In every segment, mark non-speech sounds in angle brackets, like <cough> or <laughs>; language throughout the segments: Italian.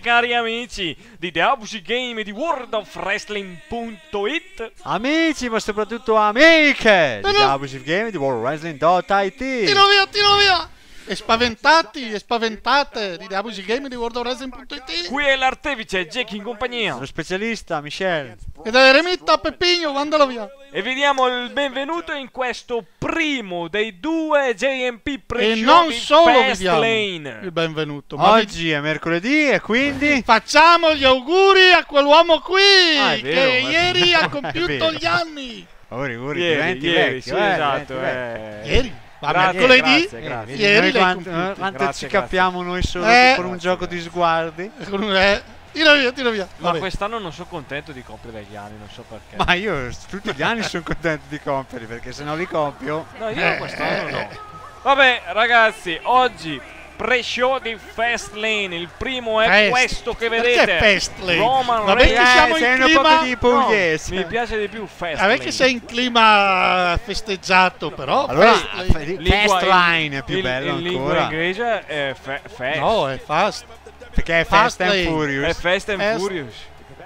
cari amici di The WC Game e di World of Wrestling.it Amici, ma soprattutto amiche di Però- WC Game di World Wrestling.it Tiro via, tiro via! E spaventati e spaventate di WC Game di World of Wrestling.it Qui è l'artefice Jack in compagnia Lo specialista Michel e dall'eremita Peppino, mandalo via! E vi diamo il benvenuto in questo primo dei due JMP E pre-show non di solo vi Fast diamo Lane. il benvenuto, ma vi Oggi è mercoledì e quindi facciamo gli auguri a quell'uomo qui Ah, vero, che ieri ha <laughs> compiuto gli anni. Auguri, auguri, Ieri, diventi ieri, vecchio, sì, eh, esatto. diventi vecchio. eh. Ieri, ma Grazie, mercoledì, grazie, Eh, grazie. Ieri quanto, eh, quanto Grazie, ci grazie. capiamo noi solo Eh. con un gioco di sguardi con un- eh, tira via, tira via. Ma Vabbè. quest'anno non sono contento di compiere gli anni, non so perché. ma io tutti gli anni sono contento di compierli perché se non li compio No, io Eh, quest'anno eh, no. eh. Vabbè, ragazzi, oggi pre-show di Fast Lane. Il primo è Fast. questo che Perché vedete. Fast Lane? Roman Vabbè che Reigns. siamo in clima- po' di pugliese mi piace di più Fast Vabbè Lane. che sei in clima festeggiato, però. allora fast lane. di- fast line è più il- bello in lingua ancora inglese è fa- fast. No, è fast. perché è Fast Fast and lane. È Furious Fast and Fast. Furious.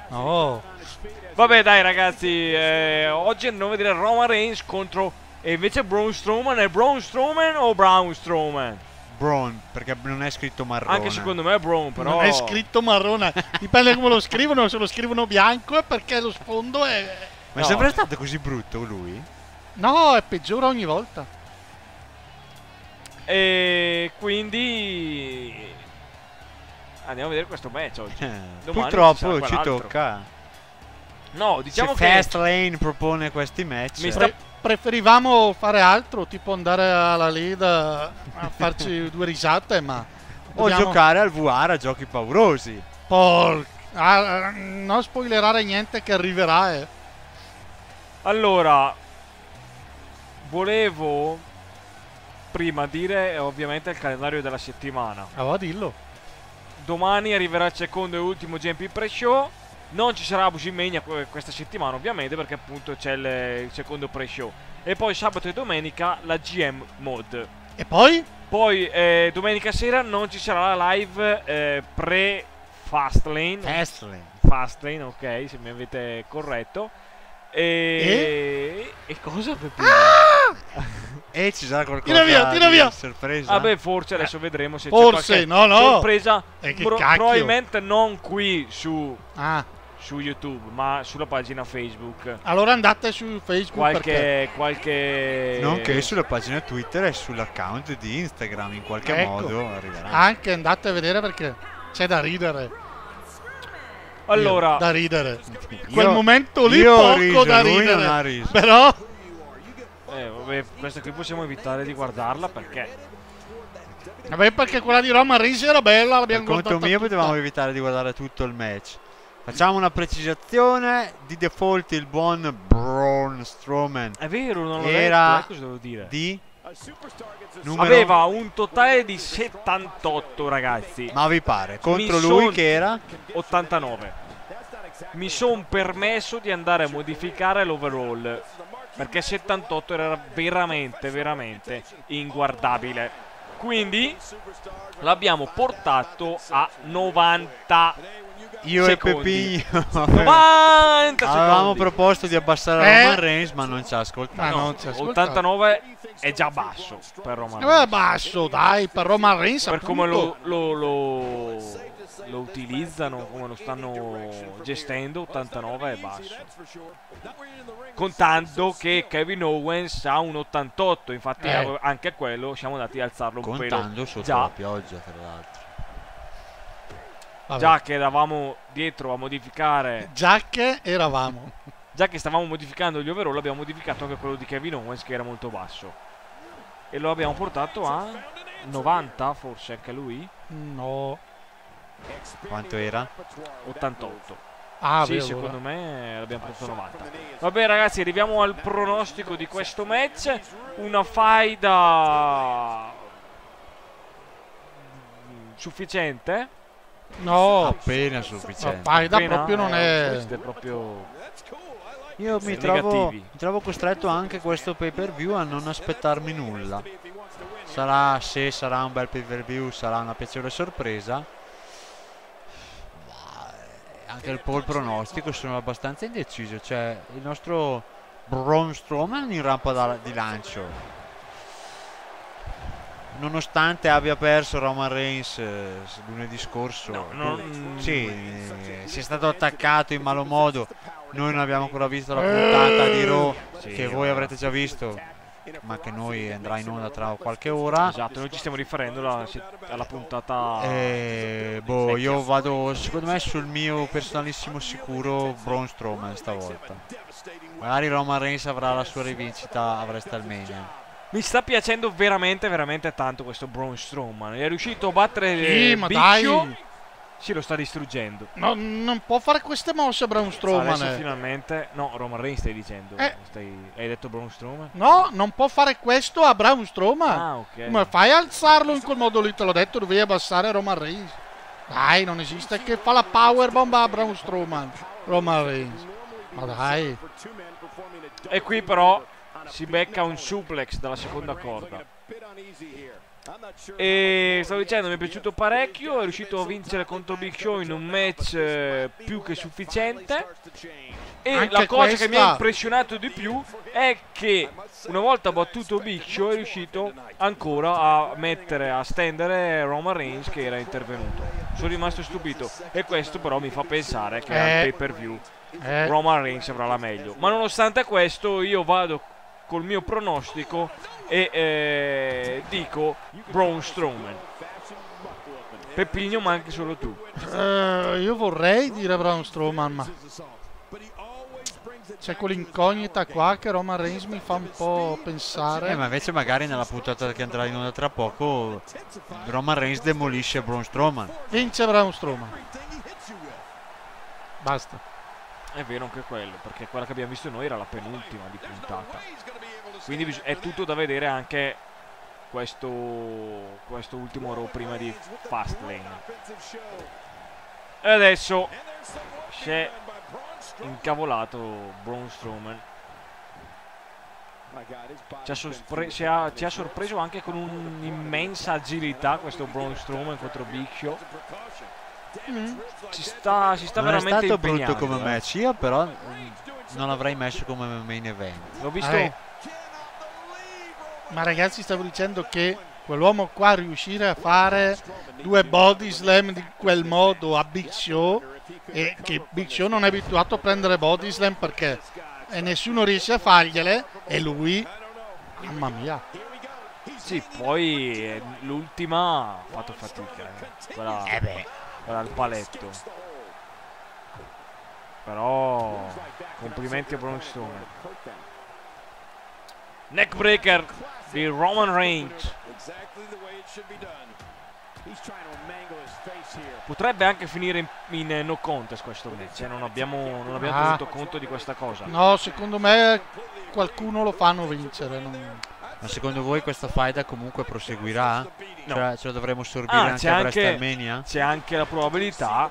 No. Vabbè, dai, ragazzi, eh, oggi andiamo a vedere Roman Reigns contro e invece Braun Strowman. È Braun Strowman o Braun Strowman? Braun perché non è scritto marrone Anche secondo me è Braun, però. Non è scritto marrone. Dipende come lo scrivono. Se lo scrivono bianco è perché lo sfondo è. ma è No. sempre stato così brutto lui No, è peggiore ogni volta. E quindi andiamo a vedere questo match oggi. Eh, ci purtroppo ci quell'altro. tocca No, diciamo se che Fast Lane propone questi match Mi sta- Pre- preferivamo fare altro, tipo andare alla lead a farci <laughs> due risate, ma. o dobbiamo- giocare al VR a giochi paurosi Por- ah, non spoilerare niente che arriverà. Eh. Allora volevo prima dire eh, ovviamente il calendario della settimana. Ah, va, dillo. Domani arriverà il secondo e ultimo GMP pre-show. Non ci sarà Busimania questa settimana, ovviamente, perché appunto c'è il, secondo pre-show. E poi sabato e domenica la GM Mod. E poi? Poi eh, domenica sera non ci sarà la live eh, pre Fastlane. Fast Lane Fastlane, ok, se mi avete corretto. E, e cosa Peppino? <laughs> e ci sarà qualcosa Tira via, tira via. sorpresa Vabbè, forse adesso vedremo se Forse, c'è qualche no, no. sorpresa. Eh, che Pro- cacchio. probabilmente non qui su, Ah, su YouTube, ma sulla pagina Facebook. allora andate su Facebook perché Qualche, qualche nonché sulla pagina Twitter e sull'account di Instagram in qualche Ecco. modo arriverà anche andate a vedere perché c'è da ridere. Allora, da ridere. Io- Quel momento lì io poco riso, da lui ridere. non ha riso. Però eh, vabbè, questa qui possiamo evitare di guardarla perché vabbè perché quella di Roma Reigns era bella, l'abbiamo conto guardata mio tutta. potevamo evitare di guardare tutto il match facciamo una precisazione di default il buon Braun Strowman è vero, non l'ho Era- detto, dire? di numero Aveva un totale di 78 ragazzi. ma vi pare contro Mi lui che era 89. Mi sono permesso di andare a modificare l'overall perché 78 era veramente, veramente inguardabile. Quindi l'abbiamo portato a 90. Io Secondi. e Pepino 90 avevamo secondi. proposto di abbassare Eh? Roman Reigns ma non ci ha ascoltato No, non ci ascolta. 89 è già basso per Roman Eh, Reigns. basso, dai, per Roma Reigns per come lo, lo- lo- lo utilizzano, come lo stanno gestendo, 89 è basso. Contando che Kevin Owens ha un 88, infatti Eh. anche quello siamo andati a alzarlo un contando pelo. sotto Già, la pioggia tra l'altro Vabbè. già che eravamo dietro a modificare, Già che eravamo. già che stavamo modificando gli overall, abbiamo modificato anche quello di Kevin Owens che era molto basso. E lo abbiamo portato a 90, forse anche lui? No. quanto era? 88. Ah, sì, secondo me l'abbiamo portato 90. Vabbè, ragazzi, arriviamo al pronostico di questo match. Una faida sufficiente. No, appena sufficiente faida Appena, proprio non eh, è... proprio Io mi trovo, mi trovo costretto anche questo pay per view a non aspettarmi nulla. Sarà, se sarà un bel pay per view, sarà una piacevole sorpresa. anche il pole pronostico sono abbastanza indeciso. Cioè, il nostro Braun Strowman in rampa da- di lancio. Nonostante abbia perso Roman Reigns eh, lunedì scorso, No, non- sì, eh, sia stato attaccato in malo modo. Noi non abbiamo ancora visto la puntata di Raw Sì, che voi avrete già visto, ma che noi andrà in onda tra qualche ora. Esatto, noi ci stiamo riferendo alla, alla puntata. Eh, boh, io vado secondo me sul mio personalissimo sicuro Braun Strowman stavolta. Magari Roman Reigns avrà la sua rivincita a WrestleMania. Mi sta piacendo veramente, veramente tanto questo Braun Strowman. È riuscito a battere Sì, eh, ma Big dai. Sì, lo sta distruggendo. No, non può fare queste mosse Braun Strowman. Adesso eh. finalmente. No, Roman Reigns stai dicendo. Eh. Stai- Hai detto Braun Strowman? No, non può fare questo a Braun Strowman. Ah, ok. Come fai a alzarlo in quel modo lì? Te l'ho detto, dovevi abbassare Roman Reigns. Dai, non esiste che fa la powerbomb a Braun Strowman. Roman Reigns. Ma dai. E qui però si becca un suplex dalla seconda corda. E stavo dicendo, mi è piaciuto parecchio, è riuscito a vincere contro Big Show in un match eh, più che sufficiente. E Anche la cosa che mi ha questa- impressionato di più è che una volta battuto Big Show è riuscito ancora a mettere, a stendere Roman Reigns che era intervenuto. Sono rimasto stupito e questo però mi fa pensare che al Eh. pay per view Eh, Roman Reigns avrà la meglio. Ma nonostante questo, io vado col mio pronostico e eh, dico Braun Strowman. Peppigno, ma anche solo tu. eh, io vorrei dire Braun Strowman, ma c'è quell'incognita qua che Roman Reigns mi fa un po' pensare. Eh, ma invece magari nella puntata che andrà in onda tra poco Roman Reigns demolisce Braun Strowman. Vince Braun Strowman. Basta. È vero anche quello, perché quella che abbiamo visto noi era la penultima di puntata. Quindi è tutto da vedere anche questo, questo ultimo row prima di Fastlane. E adesso si è incavolato Braun Strowman. Ci ha, ci ha- ci ha sorpreso anche con un'immensa agilità questo Braun Strowman contro Big Show. Mm. Ci sta, si sta non è veramente stato brutto come eh. match, io però mm, non l'avrei messo come main event. L'ho visto Eh. Ma ragazzi, stavo dicendo che quell'uomo qua riuscire a fare due body slam di quel modo a Big Show e che Big Show non è abituato a prendere body slam perché e nessuno riesce a fargliele e lui mamma mia Sì, poi eh, l'ultima ha fatto fatica. eh. Quella, quella al paletto. Però complimenti a Strowman. Neckbreaker di Roman Reigns. Potrebbe anche finire in, in, eh, no contest questo match. eh, Non abbiamo, non abbiamo Ah. tenuto conto di questa cosa. no secondo me qualcuno lo fanno vincere non- Ma secondo voi questa faida comunque proseguirà? No. Cioè, ce la dovremo sorbire Ah, anche a WrestleMania? c'è anche la probabilità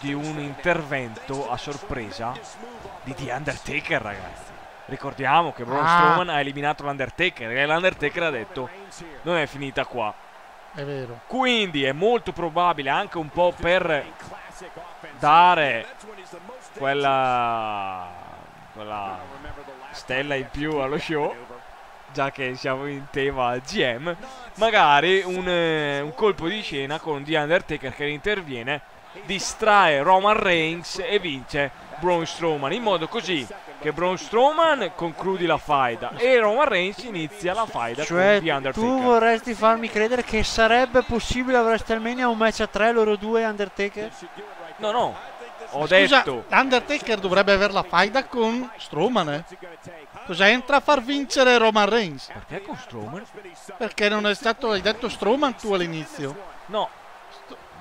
di un intervento a sorpresa di The Undertaker, ragazzi. Ricordiamo che Braun Ah. Strowman ha eliminato l'Undertaker e l'Undertaker ha detto non è finita qua. è vero Quindi è molto probabile anche un po' per dare quella, quella stella in più allo show, già che siamo in tema GM, magari un, eh, un colpo di scena con The Undertaker che interviene, distrae Roman Reigns e vince Braun Strowman, in modo così che Braun Strowman concludi la faida e Roman Reigns inizia la faida Cioè, con The Undertaker. tu vorresti farmi credere che sarebbe possibile a WrestleMania un match a tre, loro due Undertaker? No, no, ho Scusa, detto Undertaker dovrebbe avere la faida con Strowman eh? Cosa entra a far vincere Roman Reigns perché con Strowman? perché non è stato hai detto Strowman tu all'inizio No,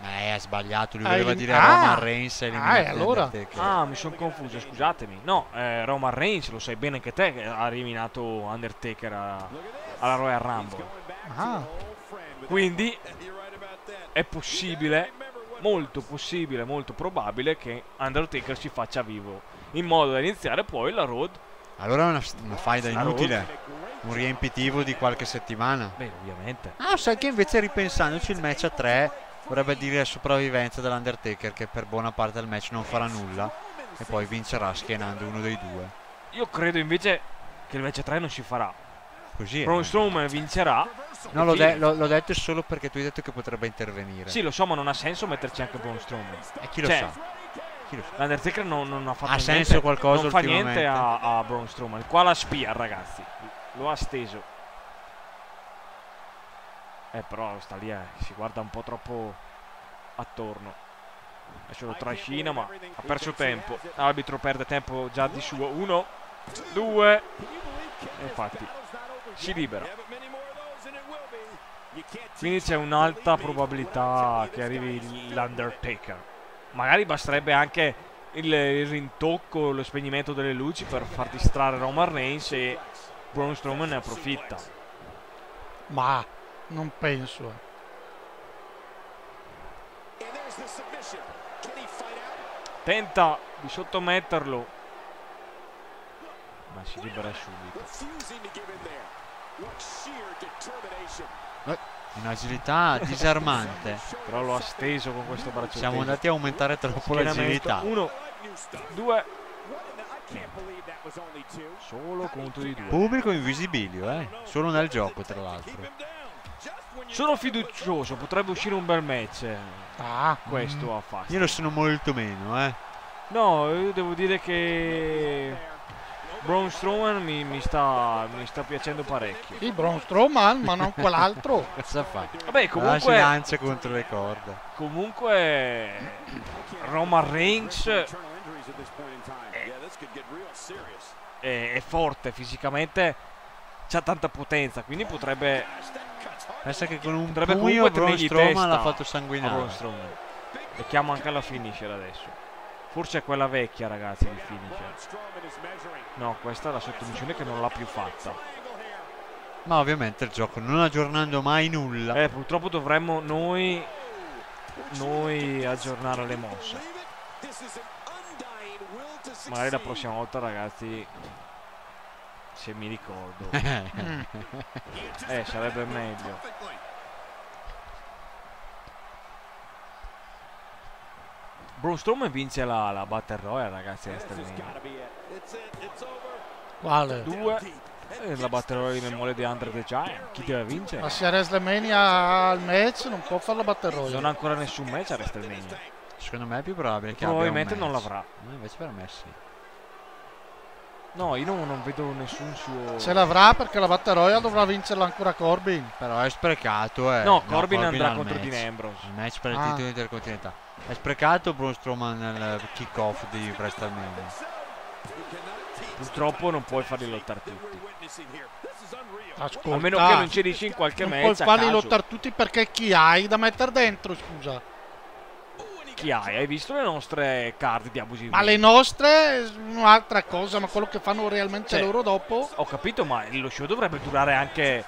Eh, ha sbagliato, lui Ah, voleva dire ah. Roman Reigns e Ah, e allora? Undertaker. ah, mi sono confuso, scusatemi. No, eh, Roman Reigns, lo sai bene anche te, che ha eliminato Undertaker a- alla Royal Rumble. ah, Quindi è possibile, molto possibile, molto probabile che Undertaker si faccia vivo, in modo da iniziare poi la road. Allora è una, una faida La inutile, un riempitivo di qualche settimana. Beh, ovviamente. Ah, sai che invece ripensandoci il match a tre vorrebbe dire sopravvivenza dell'Undertaker che per buona parte del match non farà nulla e poi vincerà schienando uno dei due. Io credo invece che il match 3 non si farà. Così. Braun Strowman vincerà. No, l'ho, de- l'ho- l'ho detto solo perché tu hai detto che potrebbe intervenire. Sì, lo so, ma non ha senso metterci anche Braun Strowman. E chi lo Cioè, sa? L'Undertaker non, non ha fatto Ha niente. senso qualcosa Non fa niente a, a Braun Strowman. Qua la spia, ragazzi. Lo ha steso. Eh, però sta lì, eh, si guarda un po' troppo attorno. Adesso lo trascina, ma ha perso tempo. L'arbitro perde tempo già di suo. Uno, due. E infatti, si libera. Quindi c'è un'alta probabilità che arrivi l'Undertaker. Magari basterebbe anche il, il rintocco, lo spegnimento delle luci per far distrarre Roman Reigns e Braun Strowman ne approfitta. Ma non penso. eh. Tenta di sottometterlo, ma si libera subito. Un'agilità disarmante. Però lo ha steso con questo braccio. Siamo andati a aumentare troppo l'agilità. Uno, due. Solo contro di due. Pubblico invisibilio, eh. Solo nel gioco, tra l'altro. Sono fiducioso, potrebbe uscire un bel match. Ah, Questo ha fatto. Io lo sono molto meno, eh. No, io devo dire che Braun Strowman mi, mi sta, mi sta piacendo parecchio. sì, Braun Strowman, ma non quell'altro. <laughs> Cosa fa? Vabbè, comunque, lancia contro le corde. comunque Roman Reigns è, è forte fisicamente, c'ha tanta potenza, quindi potrebbe, Pensa che con un potrebbe pugno comunque Braun Strowman l'ha fatto sanguinare. E chiamo anche alla finisher adesso. Forse è quella vecchia, ragazzi, di finisher. No, questa è la sottomissione che non l'ha più fatta. Ma ovviamente il gioco non aggiornando mai nulla. Eh, purtroppo dovremmo noi, noi aggiornare le mosse. Magari la prossima volta, ragazzi, se mi ricordo, <laughs> eh, sarebbe meglio. Braun Strowman vince la, la Battle Royale, ragazzi, a WrestleMania. Quale? Due, eh, la Battle Royale di memoria di Andre the Giant. Chi deve vincere? Ma se a WrestleMania al match non può fare la Battle Non Royale. ha ancora nessun match a WrestleMania. Secondo me è più probabile che Probabilmente abbia un non l'avrà. No, invece per me sì. No, io non, non vedo nessun suo... Se l'avrà perché la Battle Royale dovrà vincerla ancora Corbin. Però è sprecato, eh. No, Corbin andrà al contro match. Dean Ambrose. Il match per il Ah. titolo intercontinentale. È sprecato Braun Strowman nel kick-off di WrestleMania. Purtroppo non puoi farli lottare tutti. Ascolta, A meno che non ci dici in qualche non puoi match farli caso. lottare tutti perché chi hai da mettere dentro, scusa. Chi hai? Hai visto le nostre card di abusivi? Ma le nostre è un'altra cosa, ma quello che fanno realmente Cioè, loro dopo. Ho capito, ma lo show dovrebbe durare anche...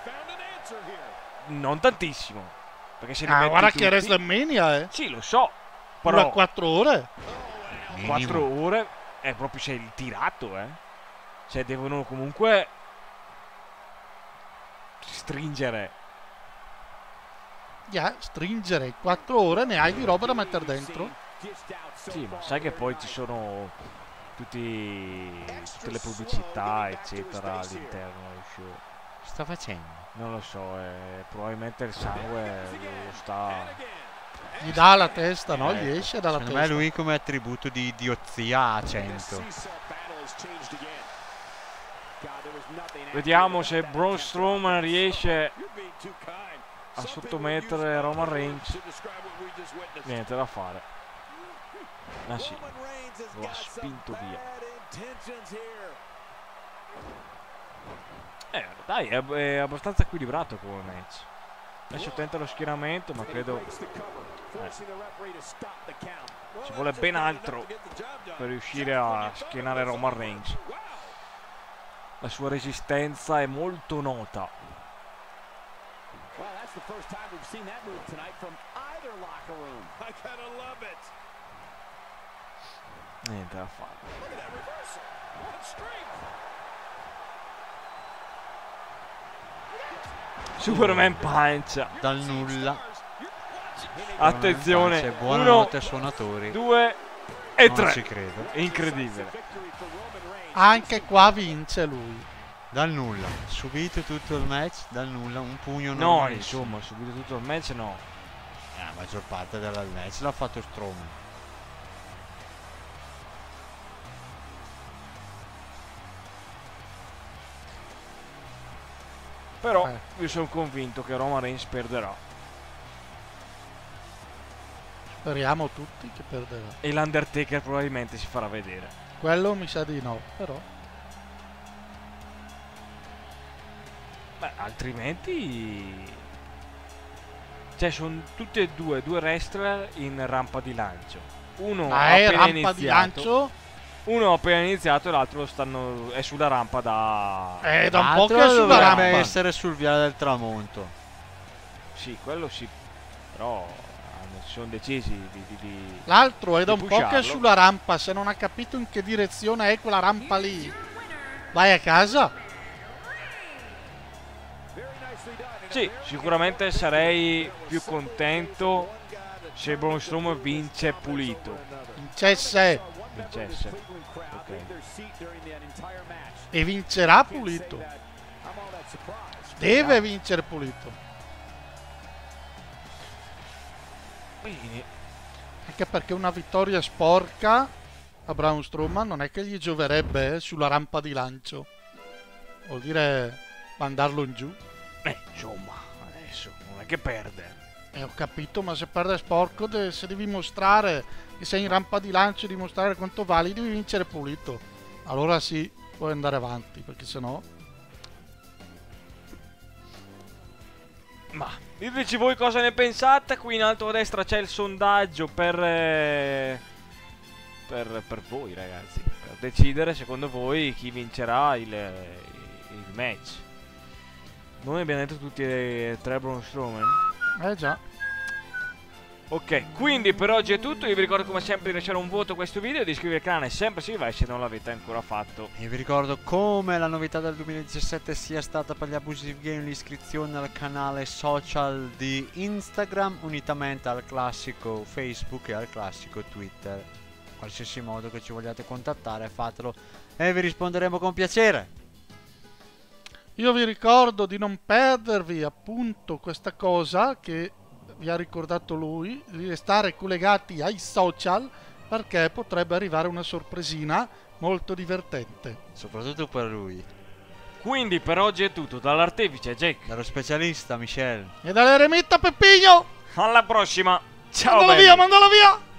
Non tantissimo. Perché se Ah, guarda tutti... che WrestleMania, eh. Sì, lo so. Però 4 ore. Minimo. 4 ore è proprio sei il tirato, eh. Cioè devono comunque stringere. Ya, stringere 4 ore ne hai di roba da mettere dentro. Sì, ma sai che poi ci sono tutti, tutte le pubblicità, eccetera, all'interno del show. Che sta facendo? Non lo so, eh, probabilmente il sangue lo sta... Gli dà la testa, no? Gli Ecco. esce dalla Secondo testa. lui come attributo di idiozia a 100. Vediamo se Braun Strowman riesce a sottomettere Roman Reigns. Niente da fare. Ah sì, lo ha spinto via. Eh, dai, è, è abbastanza equilibrato come match. Adesso tenta lo schieramento, ma credo eh, ci vuole ben altro per riuscire a schienare Roman Reigns. La sua resistenza è molto nota. Niente da fare. Superman punch. Dal nulla. Attenzione. C'è Uno, buonanotte suonatori. due e non tre. ci credo. Incredibile. Anche qua vince lui. Dal nulla. Subito tutto il match, dal nulla, un pugno No, normalissimo. insomma, subito tutto il match no. La maggior parte del match l'ha fatto Strowman. Però Eh. io sono convinto che Roman Reigns perderà. Speriamo tutti che perderà. E l'Undertaker probabilmente si farà vedere. Quello mi sa di no, però. Beh, altrimenti... Cioè, sono tutti e due, due wrestler in rampa di lancio. Uno Ma ha è rampa di iniziato, lancio? Uno ha appena iniziato e l'altro stanno, è sulla rampa da... È da un po' che è sulla rampa. essere sul viale del tramonto. Sì, quello sì. Però sono decisi di... di- di- L'altro è da un po' che è sulla rampa. Se non ha capito in che direzione è quella rampa lì, vai a casa. Sì, sicuramente sarei più contento se Braun Strowman vince pulito. Vincesse Vincesse. Ok. e vincerà pulito. Deve vincere pulito. Quindi, Anche perché una vittoria sporca a Braun Strowman non è che gli gioverebbe eh, sulla rampa di lancio. Vuol dire mandarlo in giù. eh, insomma, adesso non è che perde. Eh, ho capito, ma se perde sporco, se devi mostrare che sei in rampa di lancio e dimostrare quanto vali, devi vincere pulito. Allora sì, puoi andare avanti, perché sennò... Ma diteci voi cosa ne pensate. Qui in alto a destra c'è il sondaggio per, eh, per, per voi, ragazzi. Per decidere secondo voi chi vincerà il, il match. Noi abbiamo detto tutti e tre Braun Strowman. Eh già. Ok, quindi per oggi è tutto. Io vi ricordo come sempre di lasciare un voto a questo video e di iscrivervi al canale sempre se vi va e se non l'avete ancora fatto. E vi ricordo come la novità del 2017 sia stata per gli Abusive Game l'iscrizione al canale social di Instagram unitamente al classico Facebook e al classico Twitter. Qualsiasi modo che ci vogliate contattare fatelo e vi risponderemo con piacere. Io vi ricordo di non perdervi appunto questa cosa che vi ha ricordato lui, di restare collegati ai social perché potrebbe arrivare una sorpresina molto divertente. Soprattutto per lui. Quindi per oggi è tutto. Dall'artefice Jack. Dallo specialista Michel. E dall'eremita Peppino! Alla prossima. Ciao. Mandalo belli. via, mandalo via!